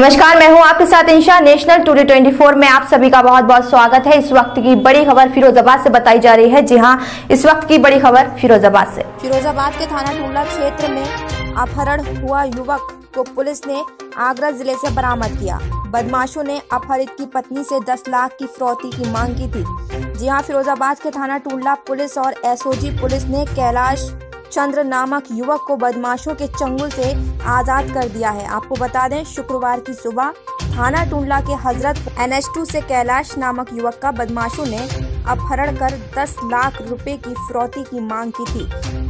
नमस्कार, मैं हूँ आपके साथ इंशा नेशनल टूडे 24 में आप सभी का बहुत बहुत स्वागत है। इस वक्त की बड़ी खबर फिरोजाबाद से बताई जा रही है। जी हाँ, इस वक्त की बड़ी खबर फिरोजाबाद से। फिरोजाबाद के थाना टूला क्षेत्र में अपहरण हुआ युवक को पुलिस ने आगरा ज़िले से बरामद किया। बदमाशों ने अपहरित की पत्नी से 10 लाख की फिरौती की मांग की थी। जी हाँ फिरोजाबाद के थाना टूला पुलिस और एसओजी पुलिस ने कैलाश चंद्र नामक युवक को बदमाशों के चंगुल से आज़ाद कर दिया है। आपको बता दें, शुक्रवार की सुबह थाना टुंडला के हज़रत एन से कैलाश नामक युवक का बदमाशों ने अपहरण कर 10 लाख रुपए की फिरौती की मांग की थी।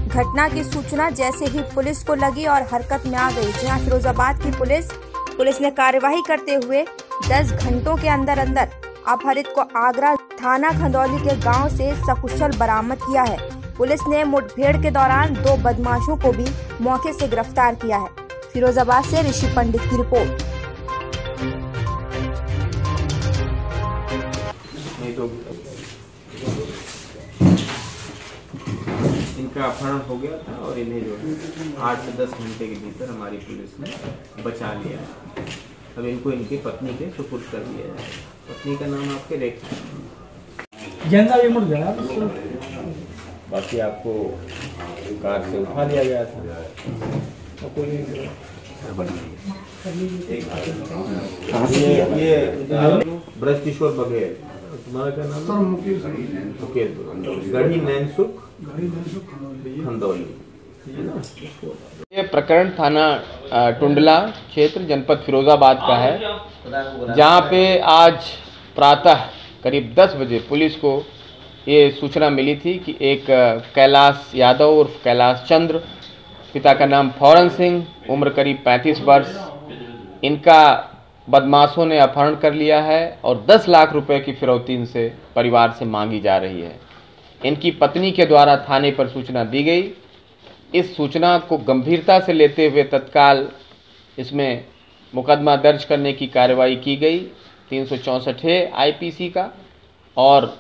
घटना की सूचना जैसे ही पुलिस को लगी और हरकत में आ गई। जहाँ फिरोजाबाद की पुलिस पुलिस ने कार्यवाही करते हुए 10 घंटों के अंदर अंदर अपहरित को आगरा थाना खंदौली के गाँव से सकुशल बरामद किया है। पुलिस ने मुठभेड़ के दौरान दो बदमाशों को भी मौके से गिरफ़्तार किया है। फिरोजाबाद से ऋषि पंडित की रिपोर्ट। तो इनका अपहरण हो गया था और इन्हें जो है आठ से दस घंटे के भीतर हमारी पुलिस ने बचा लिया है। अब इनको इनकी पत्नी के सुपुर्द कर दिया है पत्नी का नाम आपके रेखा गेंदा भी मुड़ गया। बाकी आपको कार से उठा लिया गया था। और कोई ये ये ब्रज किशोर बघेल तुम्हारा क्या नाम है? मुकेश गढ़ी नैनसुख खंदौली ये प्रकरण थाना टुंडला क्षेत्र जनपद फिरोजाबाद का है जहाँ पे आज प्रातः करीब 10 बजे पुलिस को ये सूचना मिली थी कि एक कैलाश यादव उर्फ़ कैलाश चंद्र, पिता का नाम फ़ौरन सिंह, उम्र करीब 35 वर्ष, इनका बदमाशों ने अपहरण कर लिया है और 10 लाख रुपए की फिरौती इनसे परिवार से मांगी जा रही है। इनकी पत्नी के द्वारा थाने पर सूचना दी गई। इस सूचना को गंभीरता से लेते हुए तत्काल इसमें मुकदमा दर्ज करने की कार्रवाई की गई, तीन सौ का, और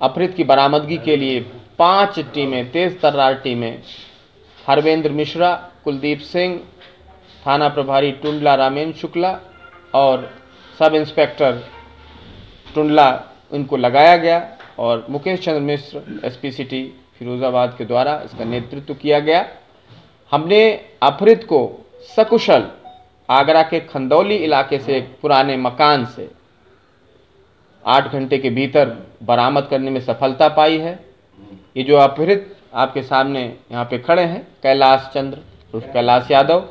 अपहृत की बरामदगी के लिए पाँच टीमें, तेज तर्रार टीमें, हरवेंद्र मिश्रा, कुलदीप सिंह, थाना प्रभारी टुंडला रामेन शुक्ला और सब इंस्पेक्टर टुंडला इनको लगाया गया और मुकेश चंद्र मिश्र, एसपी सिटी फिरोजाबाद के द्वारा इसका नेतृत्व किया गया। हमने अपहृत को सकुशल आगरा के खंदौली इलाके से एक पुराने मकान से आठ घंटे के भीतर बरामद करने में सफलता पाई है। ये जो अपहृत आपके सामने यहाँ पे खड़े हैं, कैलाश चंद्र कैलाश यादव,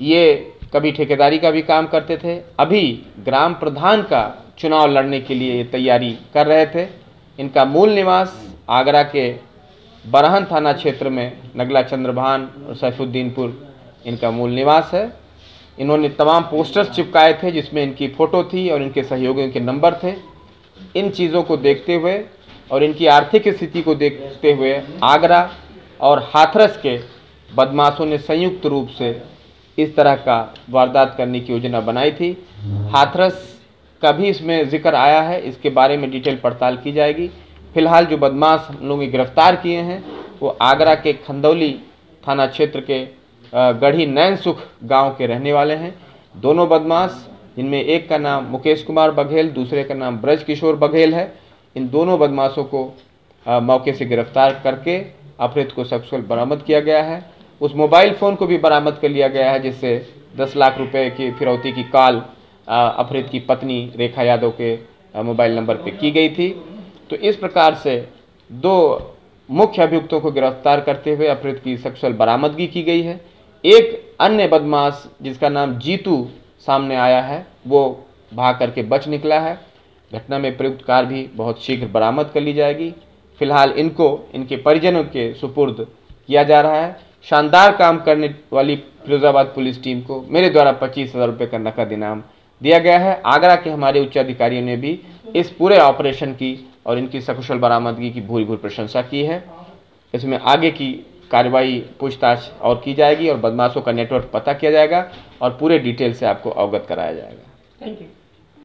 ये कभी ठेकेदारी का भी काम करते थे। अभी ग्राम प्रधान का चुनाव लड़ने के लिए तैयारी कर रहे थे। इनका मूल निवास आगरा के बरहन थाना क्षेत्र में नगला चंद्रभान और सैफुद्दीनपुर इनका मूल निवास है। इन्होंने तमाम पोस्टर्स चिपकाए थे, जिसमें इनकी फ़ोटो थी और इनके सहयोगियों के नंबर थे। इन चीज़ों को देखते हुए और इनकी आर्थिक स्थिति को देखते हुए आगरा और हाथरस के बदमाशों ने संयुक्त रूप से इस तरह का वारदात करने की योजना बनाई थी। हाथरस का भी इसमें ज़िक्र आया है, इसके बारे में डिटेल पड़ताल की जाएगी। फ़िलहाल जो बदमाश हम लोग गिरफ़्तार किए हैं, वो आगरा के खंदौली थाना क्षेत्र के गढ़ी नैन सुख गाँव के रहने वाले हैं। दोनों बदमाश इनमें एक का नाम मुकेश कुमार बघेल दूसरे का नाम ब्रज किशोर बघेल है। इन दोनों बदमाशों को अ, मौके से गिरफ़्तार करके अपहृत को सकुशल बरामद किया गया है। उस मोबाइल फ़ोन को भी बरामद कर लिया गया है जिससे 10 लाख रुपए की फिरौती की कॉल अपहृत की पत्नी रेखा यादव के मोबाइल नंबर पर की गई थी। तो इस प्रकार से दो मुख्य अभियुक्तों को गिरफ़्तार करते हुए अपहृत की सकुशल बरामदगी की गई है। एक अन्य बदमाश जिसका नाम जीतू सामने आया है, वो भाग करके बच निकला है। घटना में प्रयुक्त कार भी बहुत शीघ्र बरामद कर ली जाएगी। फ़िलहाल इनको, इनके परिजनों के सुपुर्द किया जा रहा है। शानदार काम करने वाली फिरोजाबाद पुलिस टीम को मेरे द्वारा पच्चीस हज़ार रुपये का नकद इनाम दिया गया है। आगरा के हमारे उच्च अधिकारियों ने भी इस पूरे ऑपरेशन की और इनकी सकुशल बरामदगी की भूरी भूरी प्रशंसा की है। इसमें आगे की कार्रवाई पूछताछ और की जाएगी और बदमाशों का नेटवर्क पता किया जाएगा और पूरे डिटेल से आपको अवगत कराया जाएगा। Thank you